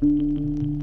Música